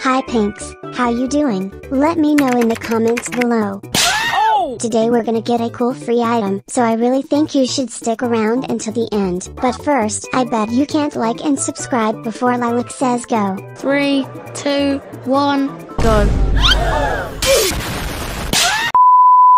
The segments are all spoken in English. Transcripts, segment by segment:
Hi Pinks, how you doing? Let me know in the comments below. Today we're gonna get a cool free item, so I really think you should stick around until the end. But first, I bet you can't like and subscribe before Lilac says go. Three, two, one, go.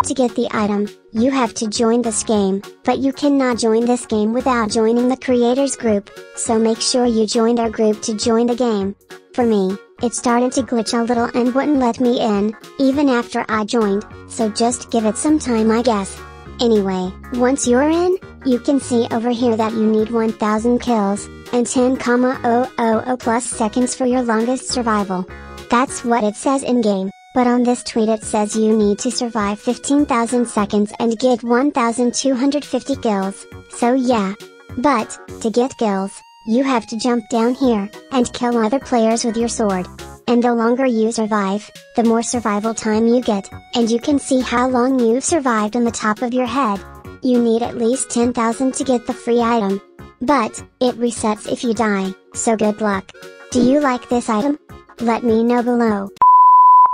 To get the item, you have to join this game, but you cannot join this game without joining the creators group, so make sure you joined our group to join the game. For me, it started to glitch a little and wouldn't let me in, even after I joined, so just give it some time I guess. Anyway, once you're in, you can see over here that you need 1000 kills, and 10,000 plus seconds for your longest survival. That's what it says in game, but on this tweet it says you need to survive 15,000 seconds and get 1250 kills, so yeah. But, to get kills, you have to jump down here, and kill other players with your sword. And the longer you survive, the more survival time you get, and you can see how long you've survived on the top of your head. You need at least 10,000 to get the free item. But, it resets if you die, so good luck. Do you like this item? Let me know below.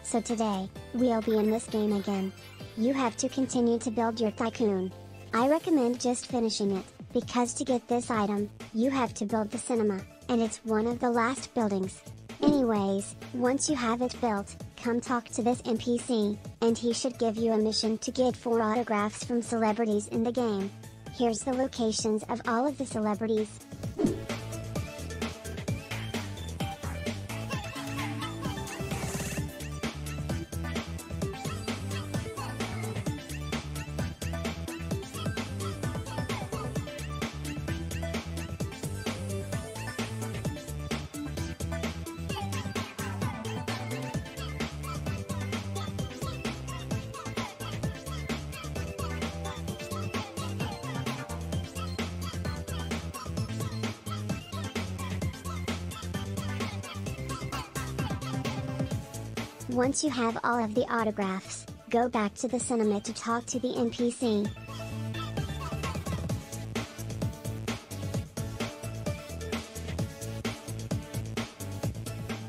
So today, we'll be in this game again. You have to continue to build your tycoon. I recommend just finishing it. Because to get this item, you have to build the cinema, and it's one of the last buildings. Anyways, once you have it built, come talk to this NPC, and he should give you a mission to get 4 autographs from celebrities in the game. Here's the locations of all of the celebrities. Once you have all of the autographs, go back to the cinema to talk to the NPC.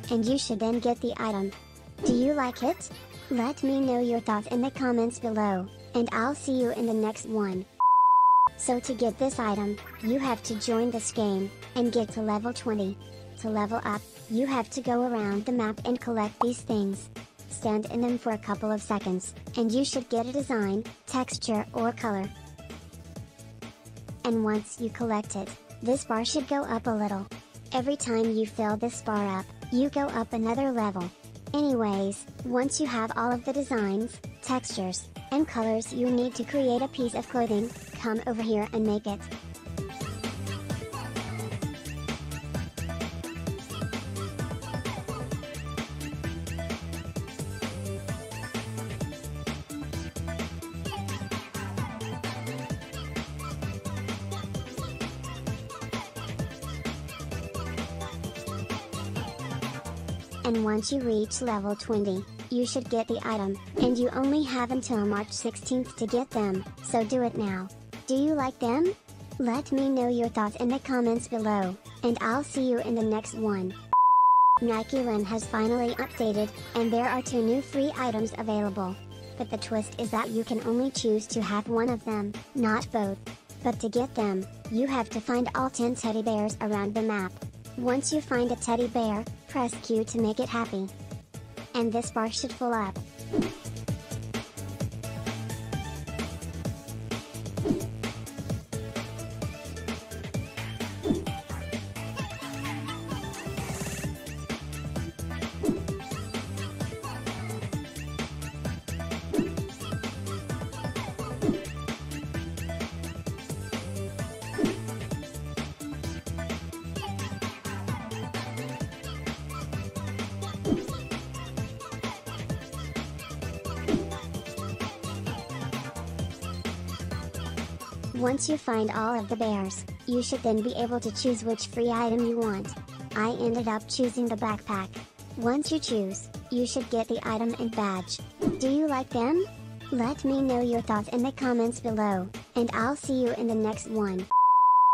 And you should then get the item. Do you like it? Let me know your thoughts in the comments below, and I'll see you in the next one. So to get this item, you have to join this game, and get to level 20. To level up, you have to go around the map and collect these things. Stand in them for a couple of seconds, and you should get a design, texture or color. And once you collect it, this bar should go up a little. Every time you fill this bar up, you go up another level. Anyways, once you have all of the designs, textures, and colors you need to create a piece of clothing, come over here and make it. And once you reach level 20, you should get the item, and you only have until March 16th to get them, so do it now. Do you like them? Let me know your thoughts in the comments below, and I'll see you in the next one. Nike Run has finally updated, and there are two new free items available. But the twist is that you can only choose to have one of them, not both. But to get them, you have to find all 10 teddy bears around the map. Once you find a teddy bear, press Q to make it happy. And this bar should fill up. Once you find all of the bears, you should then be able to choose which free item you want. I ended up choosing the backpack. Once you choose, you should get the item and badge. Do you like them? Let me know your thoughts in the comments below, and I'll see you in the next one.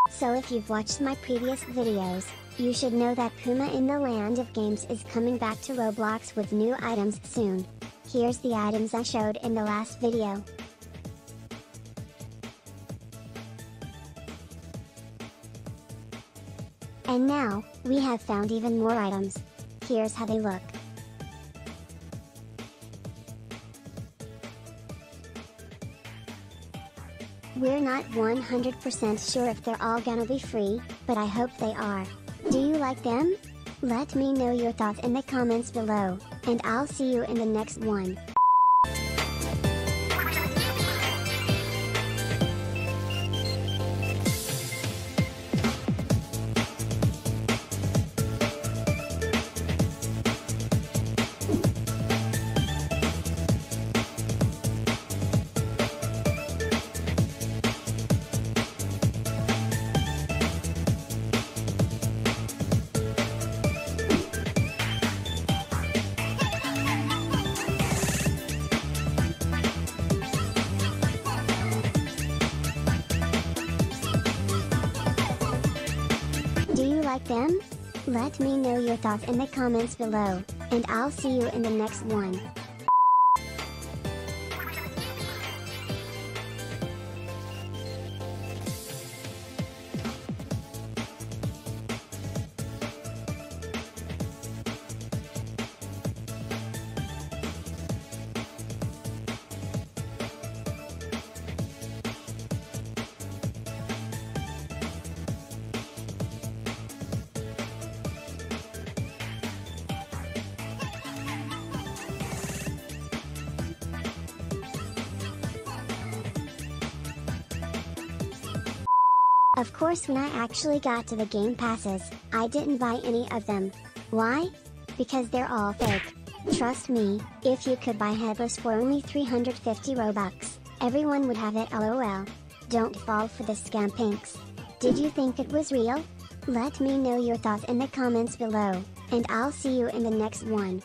So if you've watched my previous videos, You should know that Puma in the Land of Games is coming back to Roblox with new items soon. Here's the items I showed in the last video. And now, we have found even more items. Here's how they look. We're not 100% sure if they're all gonna be free, but I hope they are. Do you like them? Let me know your thoughts in the comments below, and I'll see you in the next one. Them? Let me know your thoughts in the comments below, and I'll see you in the next one. Course when I actually got to the game passes, I didn't buy any of them. Why? Because they're all fake. Trust me, if you could buy Headless for only 350 Robux, everyone would have it lol. Don't fall for the scam pinks. Did you think it was real? Let me know your thoughts in the comments below, and I'll see you in the next one.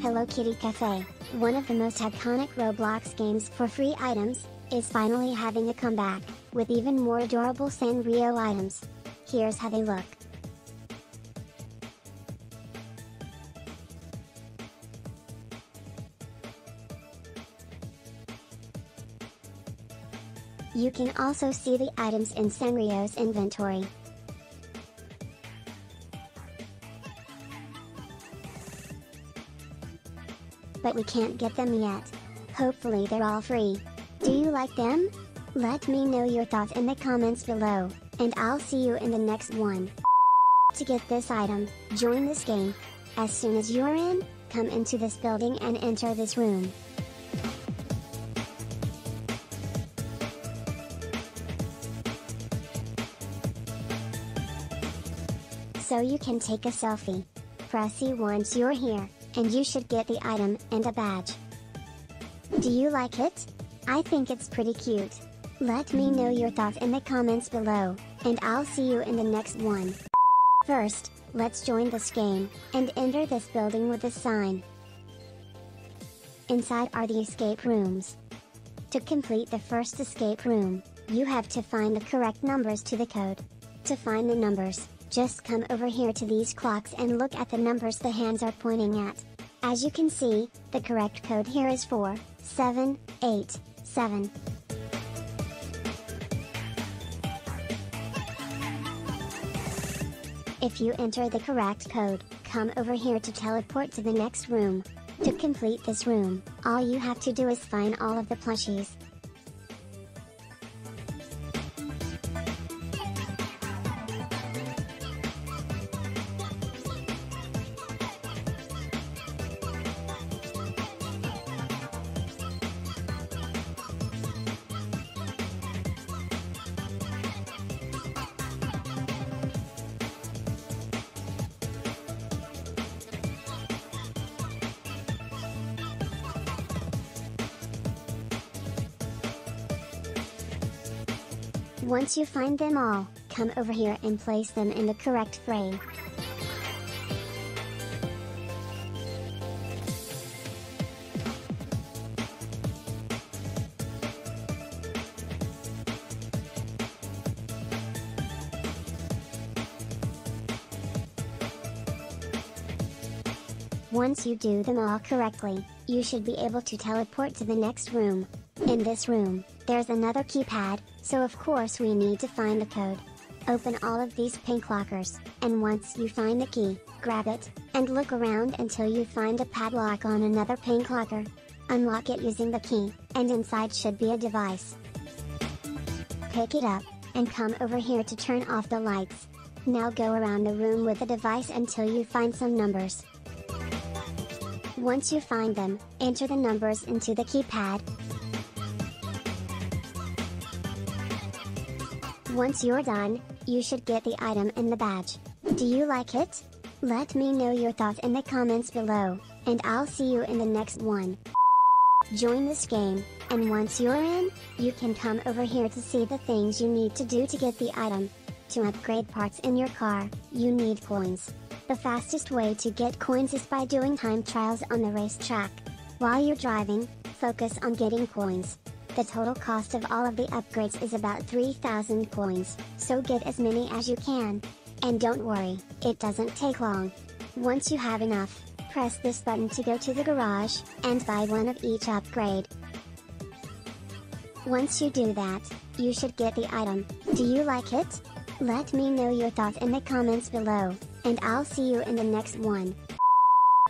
Hello Kitty Cafe, one of the most iconic Roblox games for free items, is finally having a comeback, with even more adorable Sanrio items. Here's how they look. You can also see the items in Sanrio's inventory. But we can't get them yet. Hopefully they're all free. Do you like them? Let me know your thoughts in the comments below, and I'll see you in the next one. To get this item, join this game. As soon as you're in, come into this building and enter this room. So you can take a selfie. Press E once you're here, and you should get the item and a badge. Do you like it? I think it's pretty cute. Let me know your thoughts in the comments below, and I'll see you in the next one. First, let's join this game, and enter this building with a sign. Inside are the escape rooms. To complete the first escape room, you have to find the correct numbers to the code. To find the numbers, just come over here to these clocks and look at the numbers the hands are pointing at. As you can see, the correct code here is 4, 7, 8, 7. If you enter the correct code, come over here to teleport to the next room. To complete this room, all you have to do is find all of the plushies. Once you find them all, come over here and place them in the correct frame. Once you do them all correctly, you should be able to teleport to the next room. In this room, there's another keypad, so of course we need to find the code. Open all of these pink lockers, and once you find the key, grab it, and look around until you find a padlock on another pink locker. Unlock it using the key, and inside should be a device. Pick it up, and come over here to turn off the lights. Now go around the room with the device until you find some numbers. Once you find them, enter the numbers into the keypad. Once you're done, you should get the item and the badge. Do you like it? Let me know your thoughts in the comments below, and I'll see you in the next one. Join this game, and once you're in, you can come over here to see the things you need to do to get the item. To upgrade parts in your car, you need coins. The fastest way to get coins is by doing time trials on the racetrack. While you're driving, focus on getting coins. The total cost of all of the upgrades is about 3000 coins, so get as many as you can. And don't worry, it doesn't take long. Once you have enough, press this button to go to the garage, and buy one of each upgrade. Once you do that, you should get the item. Do you like it? Let me know your thoughts in the comments below and I'll see you in the next one.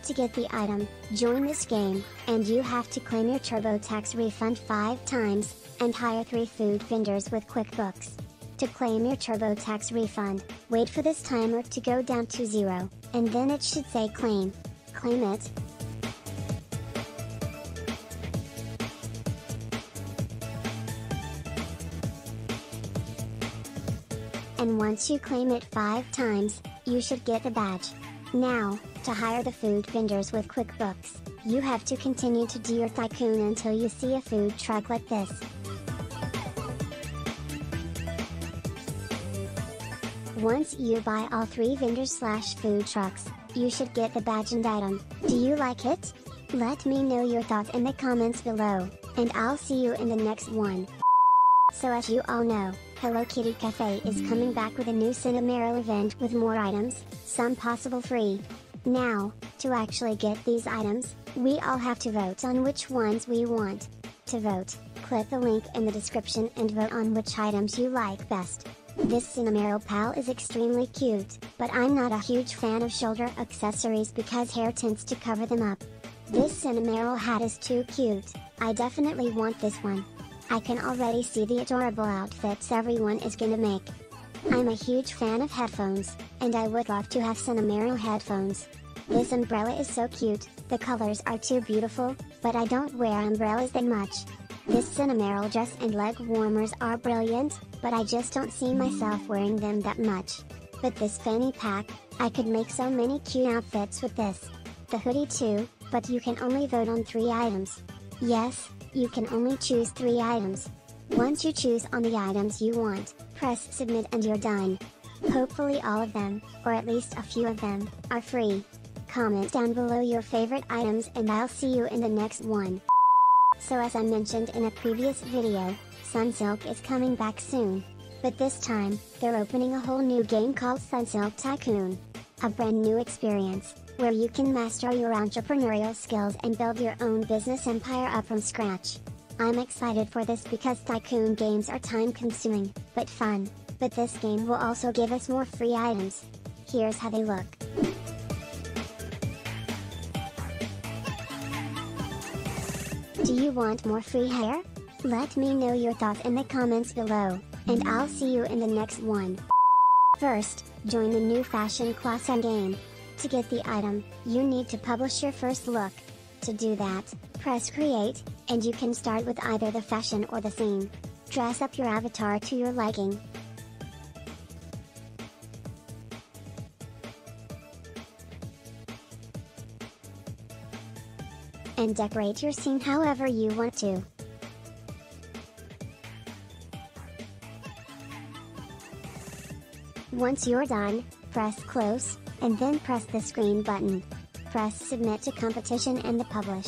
To get the item, join this game, and you have to claim your TurboTax refund 5 times, and hire 3 food vendors with QuickBooks. To claim your TurboTax refund, wait for this timer to go down to 0, and then it should say claim. Claim it. And once you claim it 5 times, you should get the badge. Now, to hire the food vendors with QuickBooks, you have to continue to do your tycoon until you see a food truck like this. Once you buy all three vendors slash food trucks, you should get the badge and item. Do you like it? Let me know your thoughts in the comments below, and I'll see you in the next one. So as you all know, Hello Kitty Cafe is coming back with a new Cinnamoroll event with more items, some possible free. Now, to actually get these items, we all have to vote on which ones we want. To vote, click the link in the description and vote on which items you like best. This Cinnamoroll pal is extremely cute, but I'm not a huge fan of shoulder accessories because hair tends to cover them up. This Cinnamoroll hat is too cute, I definitely want this one. I can already see the adorable outfits everyone is gonna make. I'm a huge fan of headphones, and I would love to have Cinnamoroll headphones. This umbrella is so cute, the colors are too beautiful, but I don't wear umbrellas that much. This Cinnamoroll dress and leg warmers are brilliant, but I just don't see myself wearing them that much. But this fanny pack, I could make so many cute outfits with this. The hoodie too, but you can only vote on 3 items. Yes, you can only choose 3 items. Once you choose on the items you want, press submit and you're done. Hopefully all of them, or at least a few of them, are free. Comment down below your favorite items and I'll see you in the next one. So as I mentioned in a previous video, Sunsilk is coming back soon. But this time, they're opening a whole new game called Sunsilk Tycoon. A brand new experience, where you can master your entrepreneurial skills and build your own business empire up from scratch. I'm excited for this because tycoon games are time consuming, but fun, but this game will also give us more free items. Here's how they look. Do you want more free hair? Let me know your thoughts in the comments below, and I'll see you in the next one. First, join the new fashion class and game. To get the item, you need to publish your first look. To do that, press create, and you can start with either the fashion or the scene. Dress up your avatar to your liking. And decorate your scene however you want to. Once you're done, press close, and then press the screen button. Press submit to competition and the publish.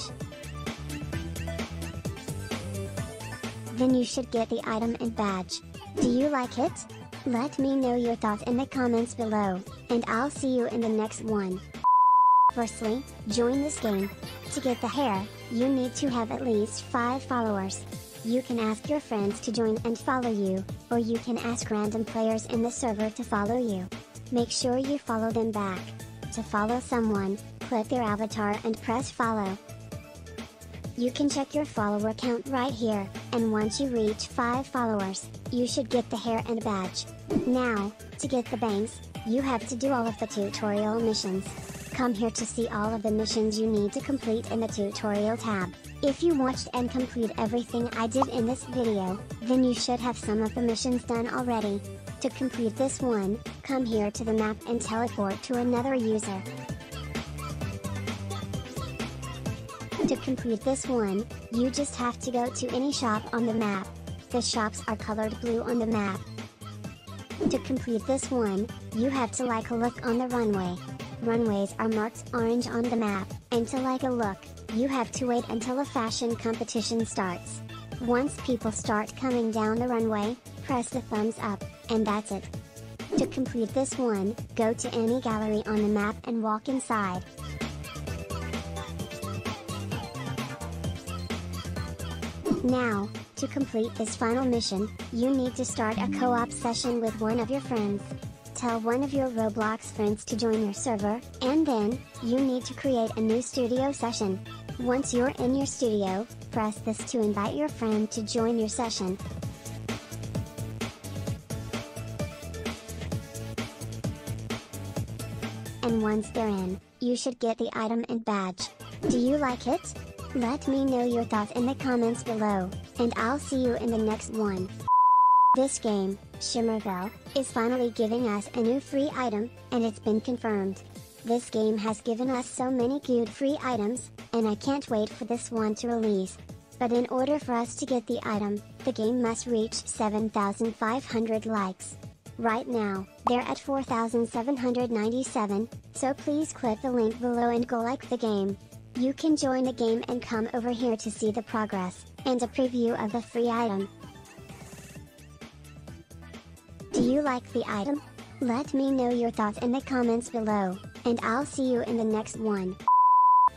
Then you should get the item and badge. Do you like it? Let me know your thoughts in the comments below, and I'll see you in the next one. Firstly, join this game. To get the hair, you need to have at least 5 followers. You can ask your friends to join and follow you, or you can ask random players in the server to follow you. Make sure you follow them back. To follow someone, click their avatar and press follow. You can check your follower count right here, and once you reach 5 followers, you should get the hair and badge. Now, to get the bangs, you have to do all of the tutorial missions. Come here to see all of the missions you need to complete in the tutorial tab. If you watched and complete everything I did in this video, then you should have some of the missions done already. To complete this one, come here to the map and teleport to another user. To complete this one, you just have to go to any shop on the map. The shops are colored blue on the map. To complete this one, you have to like a look on the runway. Runways are marked orange on the map, and to like a look, you have to wait until a fashion competition starts. Once people start coming down the runway, press the thumbs up, and that's it. To complete this one, go to any gallery on the map and walk inside. Now, to complete this final mission, you need to start a co-op session with one of your friends. Tell one of your Roblox friends to join your server, and then, you need to create a new studio session. Once you're in your studio, press this to invite your friend to join your session. And once they're in, you should get the item and badge. Do you like it? Let me know your thoughts in the comments below, and I'll see you in the next one. This game, Shimmerville, is finally giving us a new free item, and it's been confirmed. This game has given us so many good free items, and I can't wait for this one to release. But in order for us to get the item, the game must reach 7,500 likes. Right now, they're at 4,797, so please click the link below and go like the game. You can join the game and come over here to see the progress, and a preview of the free item. Do you like the item? Let me know your thoughts in the comments below, and I'll see you in the next one.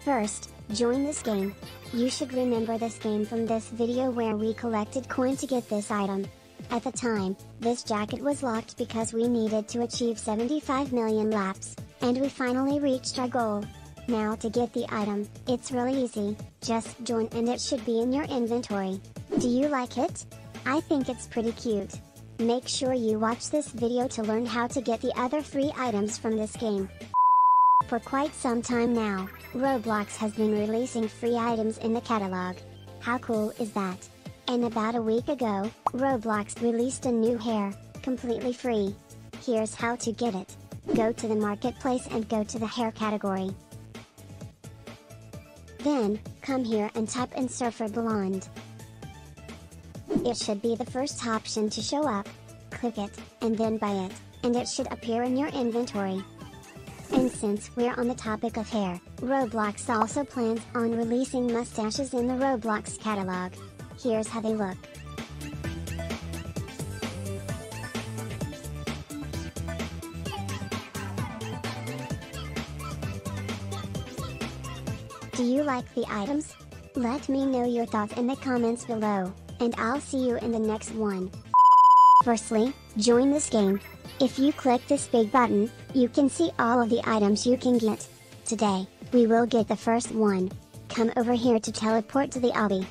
First, join this game. You should remember this game from this video where we collected coin to get this item. At the time, this jacket was locked because we needed to achieve 75 million laps, and we finally reached our goal. Now to get the item, it's really easy, just join and it should be in your inventory. Do you like it? I think it's pretty cute. Make sure you watch this video to learn how to get the other free items from this game. For quite some time now, Roblox has been releasing free items in the catalog. How cool is that? And about a week ago, Roblox released a new hair, completely free. Here's how to get it. Go to the marketplace and go to the hair category. Then, come here and type in Surfer Blonde. It should be the first option to show up. Click it, and then buy it, and it should appear in your inventory. And since we're on the topic of hair, Roblox also plans on releasing mustaches in the Roblox catalog. Here's how they look. Do you like the items? Let me know your thoughts in the comments below, and I'll see you in the next one. Firstly, join this game. If you click this big button, you can see all of the items you can get. Today, we will get the first one. Come over here to teleport to the obby.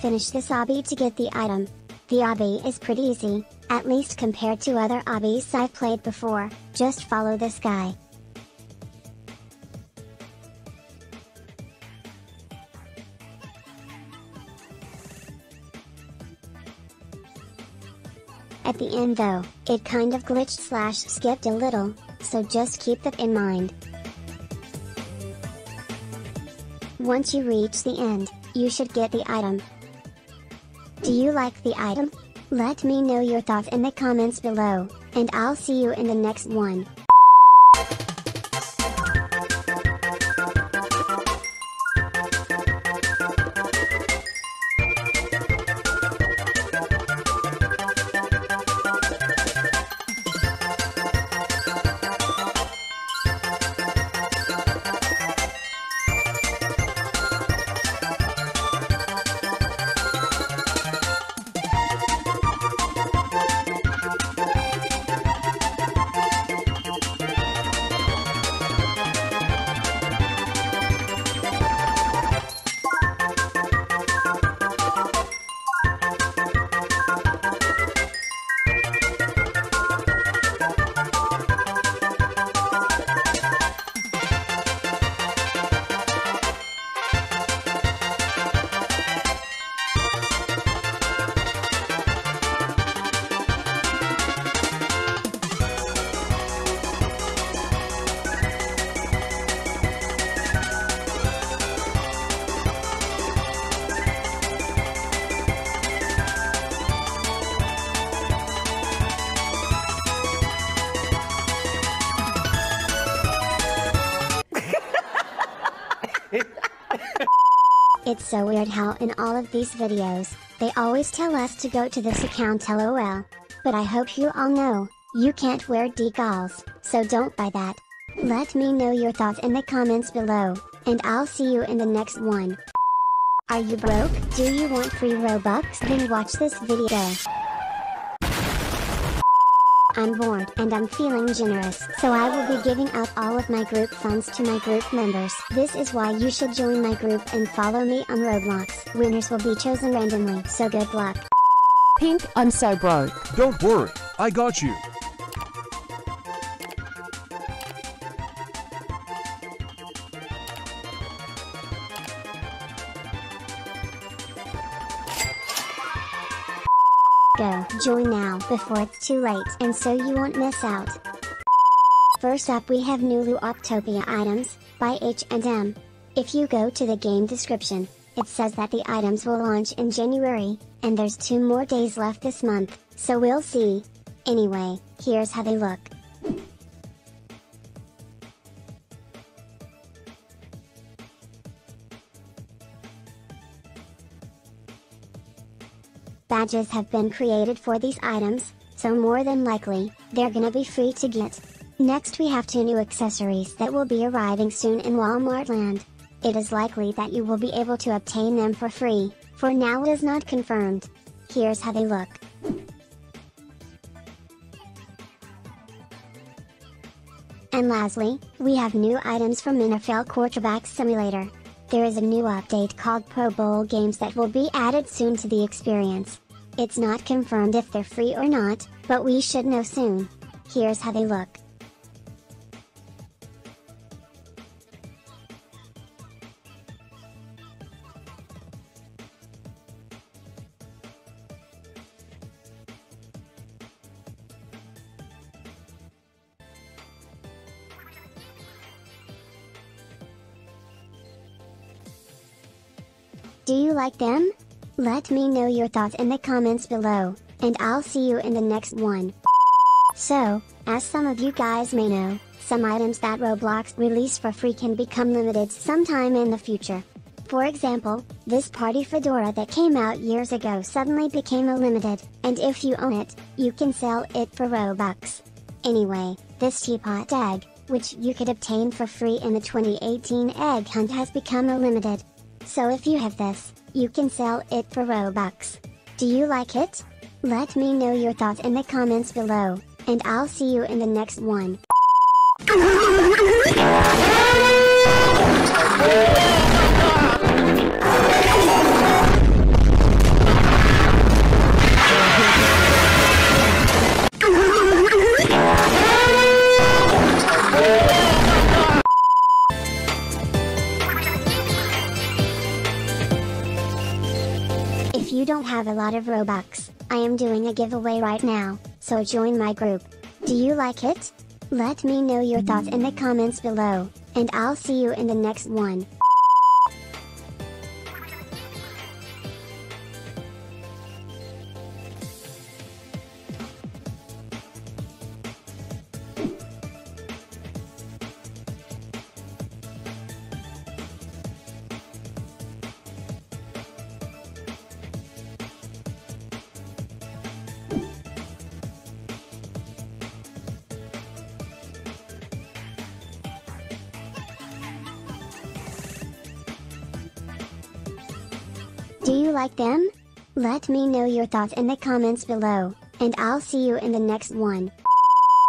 Finish this obby to get the item. The obby is pretty easy, at least compared to other obbies I've played before, just follow this guy. At the end though, it kind of glitched slash skipped a little, so just keep that in mind. Once you reach the end, you should get the item. Do you like the item? Let me know your thoughts in the comments below, and I'll see you in the next one. So weird how in all of these videos, they always tell us to go to this account lol. But I hope you all know, you can't wear decals, so don't buy that. Let me know your thoughts in the comments below, and I'll see you in the next one. Are you broke? Do you want free Robux? Then watch this video. I'm bored and I'm feeling generous, so I will be giving out all of my group funds to my group members. This is why you should join my group and follow me on Roblox. Winners will be chosen randomly, so good luck. Pink, I'm so broke. Don't worry, I got you. Before it's too late and so you won't miss out. First up we have Nulu Octopia items, by H&M. If you go to the game description, it says that the items will launch in January, and there's two more days left this month, so we'll see. Anyway, here's how they look. Badges have been created for these items, so more than likely, they're gonna be free to get. Next we have two new accessories that will be arriving soon in Walmart land. It is likely that you will be able to obtain them for free, for now it is not confirmed. Here's how they look. And lastly, we have new items from NFL Quarterback Simulator. There is a new update called Pro Bowl games that will be added soon to the experience. It's not confirmed if they're free or not, but we should know soon. Here's how they look. Do you like them? Let me know your thoughts in the comments below, and I'll see you in the next one. So, as some of you guys may know, some items that Roblox release for free can become limited sometime in the future. For example, this party fedora that came out years ago suddenly became a limited, and if you own it, you can sell it for Robux. Anyway, this teapot egg, which you could obtain for free in the 2018 egg hunt has become a limited. So if you have this, you can sell it for Robux. Do you like it? Let me know your thoughts in the comments below, and I'll see you in the next one. have a lot of Robux, I am doing a giveaway right now, so join my group. Do you like it? Let me know your thoughts in the comments below, and I'll see you in the next one. Let me know your thoughts in the comments below, and I'll see you in the next one.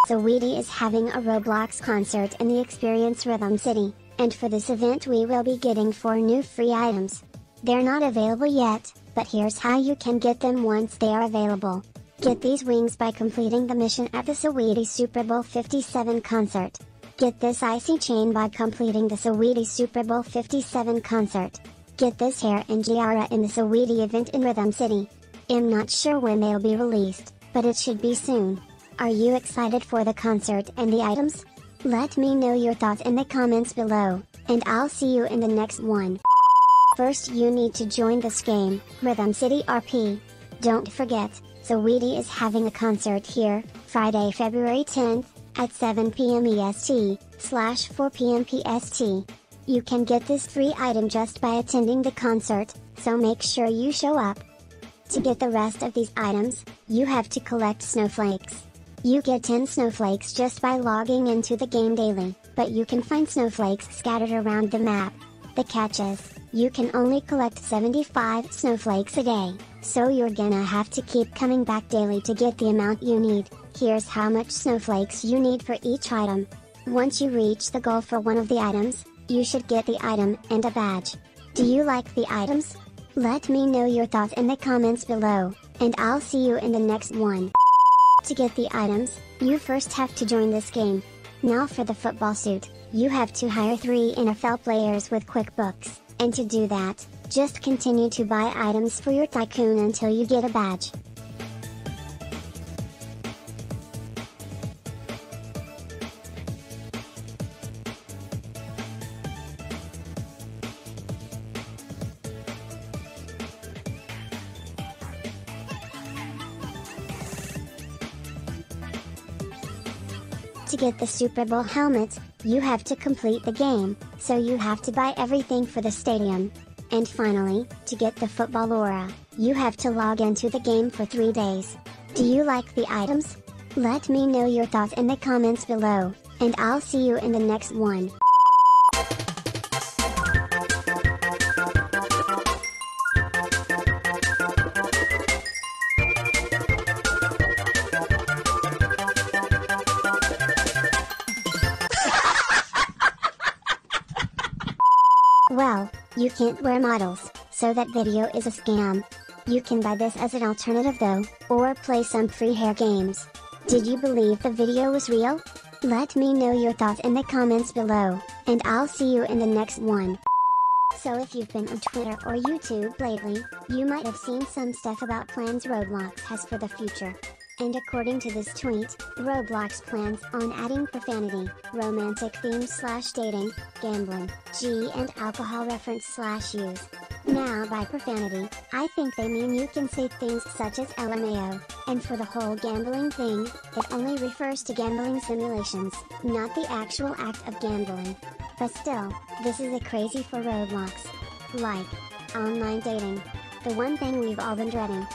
Saweetie is having a Roblox concert in the Experience Rhythm City, and for this event we will be getting 4 new free items. They're not available yet, but here's how you can get them once they are available. Get these wings by completing the mission at the Saweetie Super Bowl 57 concert. Get this icy chain by completing the Saweetie Super Bowl 57 concert. Get this hair and tiara in the Saweetie event in Rhythm City. I'm not sure when they'll be released, but it should be soon. Are you excited for the concert and the items? Let me know your thoughts in the comments below, and I'll see you in the next one. First you need to join this game, Rhythm City RP. Don't forget, Saweetie is having a concert here, Friday February 10th, at 7 pm EST, slash 4 pm PST. You can get this free item just by attending the concert, so make sure you show up. To get the rest of these items, you have to collect snowflakes. You get 10 snowflakes just by logging into the game daily, but you can find snowflakes scattered around the map. The catch is, you can only collect 75 snowflakes a day, so you're gonna have to keep coming back daily to get the amount you need. Here's how much snowflakes you need for each item. Once you reach the goal for one of the items, you should get the item and a badge. Do you like the items? Let me know your thoughts in the comments below, and I'll see you in the next one. To get the items, you first have to join this game. Now for the football suit, you have to hire 3 NFL players with QuickBooks, and to do that, just continue to buy items for your tycoon until you get a badge. Get the Super Bowl helmet, you have to complete the game, so you have to buy everything for the stadium. And finally, to get the football aura, you have to log into the game for 3 days. Do you like the items? Let me know your thoughts in the comments below, and I'll see you in the next one. Can't wear models, so that video is a scam. You can buy this as an alternative though, or play some free hair games. Did you believe the video was real? Let me know your thoughts in the comments below, and I'll see you in the next one. So if you've been on Twitter or YouTube lately, you might have seen some stuff about plans Roblox has for the future. And according to this tweet, Roblox plans on adding profanity, romantic themes slash dating, gambling, G and alcohol reference slash use. Now by profanity, I think they mean you can say things such as LMAO, and for the whole gambling thing, it only refers to gambling simulations, not the actual act of gambling. But still, this is a crazy for Roblox. Like, online dating. The one thing we've all been dreading.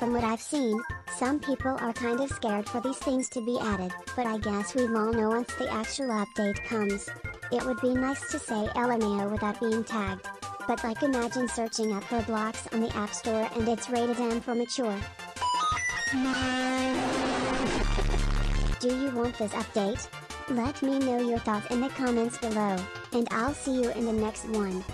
From what I've seen, some people are kind of scared for these things to be added, but I guess we'll all know once the actual update comes. It would be nice to say LMAO without being tagged. But like imagine searching up Roblox on the App Store and it's rated M for mature. Do you want this update? Let me know your thoughts in the comments below, and I'll see you in the next one.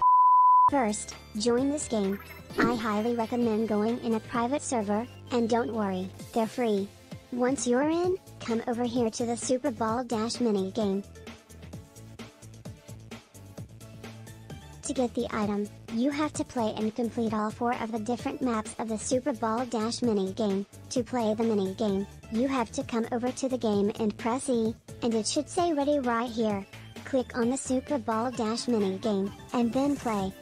First, join this game. I highly recommend going in a private server, and don't worry, they're free. Once you're in, come over here to the Super Ball Dash mini game. To get the item, you have to play and complete all four of the different maps of the Super Ball Dash mini game. To play the mini game, you have to come over to the game and press E, and it should say ready right here. Click on the Super Ball Dash mini game, and then play.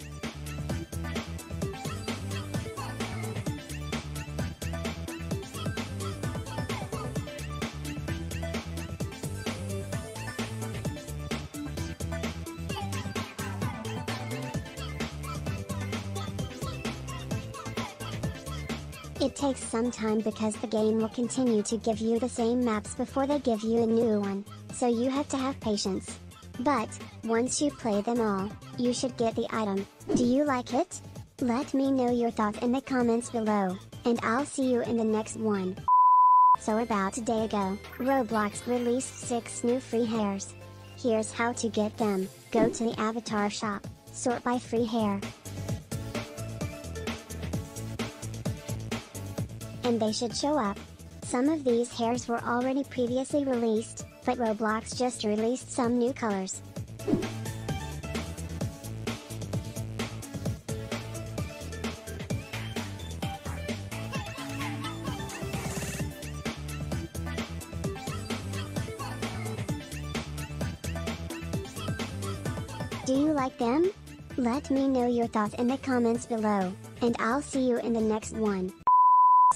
Takes some time because the game will continue to give you the same maps before they give you a new one, so you have to have patience. But, once you play them all, you should get the item. Do you like it? Let me know your thoughts in the comments below, and I'll see you in the next one. So about a day ago, Roblox released 6 new free hairs. Here's how to get them, go to the avatar shop, sort by free hair. And they should show up. Some of these hairs were already previously released, but Roblox just released some new colors. Do you like them? Let me know your thoughts in the comments below, and I'll see you in the next one.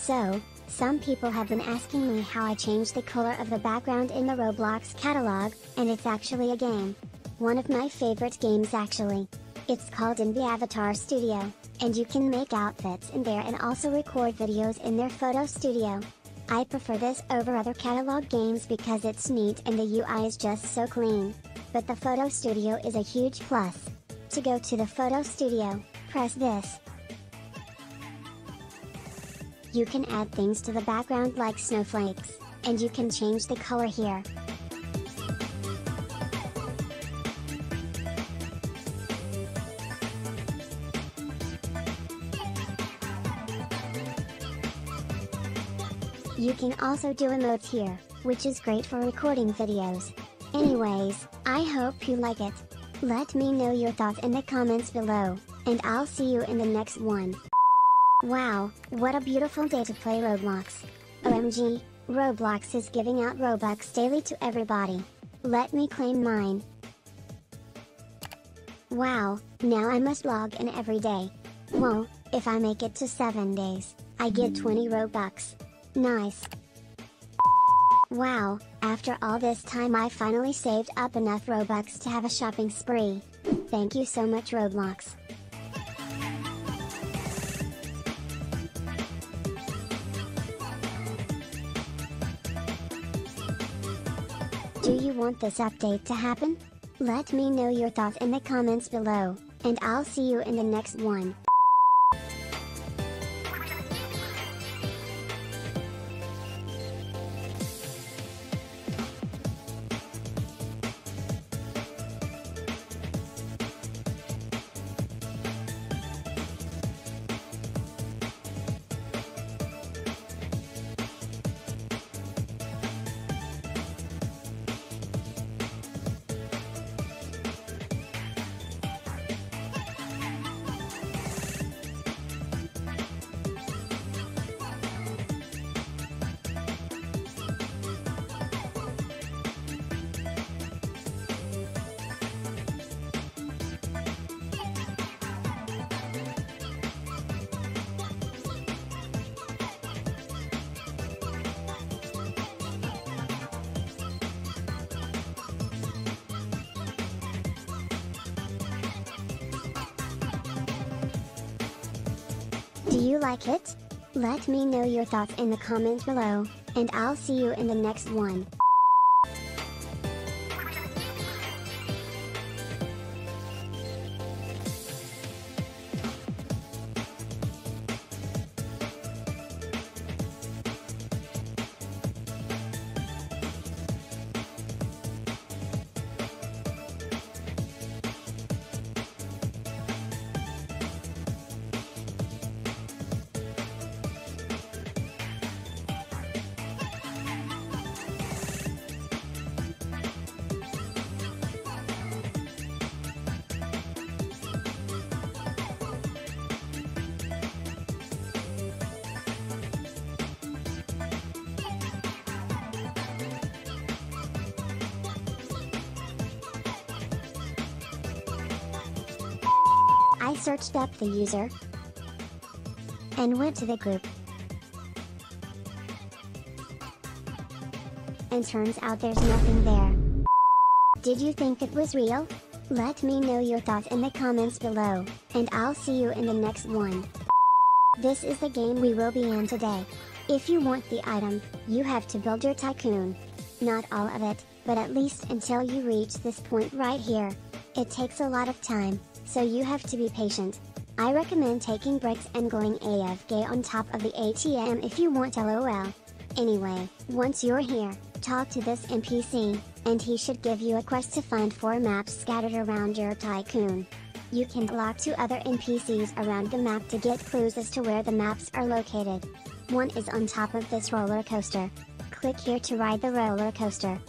So, some people have been asking me how I changed the color of the background in the Roblox catalog, and it's actually a game. One of my favorite games actually. It's called in the Avatar Studio, and you can make outfits in there and also record videos in their photo studio. I prefer this over other catalog games because it's neat and the UI is just so clean. But the photo studio is a huge plus. To go to the photo studio, press this. You can add things to the background like snowflakes, and you can change the color here. You can also do emotes here, which is great for recording videos. Anyways, I hope you like it. Let me know your thoughts in the comments below, and I'll see you in the next one. Wow, what a beautiful day to play Roblox. OMG, Roblox is giving out Robux daily to everybody. Let me claim mine. Wow, now I must log in every day. Whoa, if I make it to 7 days, I get 20 Robux. Nice. Wow, after all this time I finally saved up enough Robux to have a shopping spree. Thank you so much Roblox. Want this update to happen? Let me know your thoughts in the comments below, and I'll see you in the next one. You like it? Let me know your thoughts in the comment below, and I'll see you in the next one. Searched up the user and went to the group. And turns out there's nothing there. Did you think it was real? Let me know your thoughts in the comments below, and I'll see you in the next one. This is the game we will be in today. If you want the item, you have to build your tycoon. Not all of it, but at least until you reach this point right here. It takes a lot of time, so you have to be patient. I recommend taking bricks and going AFK on top of the ATM if you want LOL. Anyway, once you're here, talk to this NPC, and he should give you a quest to find 4 maps scattered around your tycoon. You can talk to other NPCs around the map to get clues as to where the maps are located. One is on top of this roller coaster. Click here to ride the roller coaster.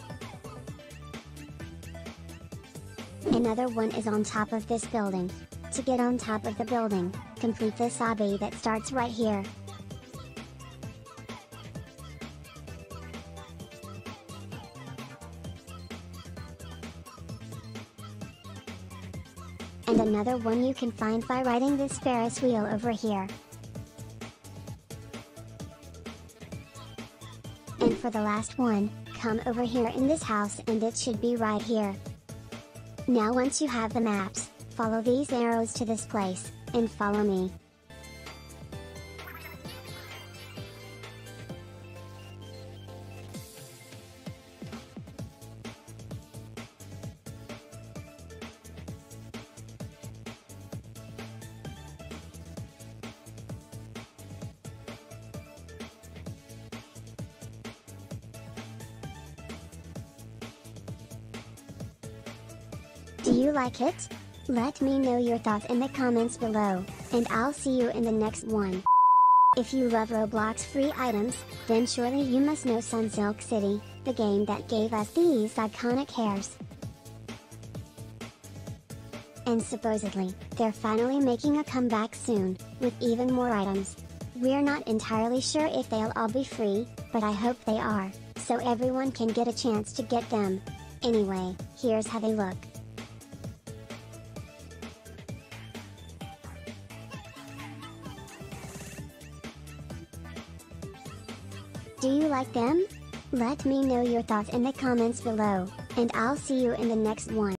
Another one is on top of this building. To get on top of the building, complete this obby that starts right here. And another one you can find by riding this Ferris wheel over here. And for the last one, come over here in this house and it should be right here. Now once you have the maps, follow these arrows to this place, and follow me. Do you like it? Let me know your thoughts in the comments below, and I'll see you in the next one. If you love Roblox free items, then surely you must know Sunsilk City, the game that gave us these iconic hairs. And supposedly, they're finally making a comeback soon, with even more items. We're not entirely sure if they'll all be free, but I hope they are, so everyone can get a chance to get them. Anyway, here's how they look. Like them? Let me know your thoughts in the comments below, and I'll see you in the next one.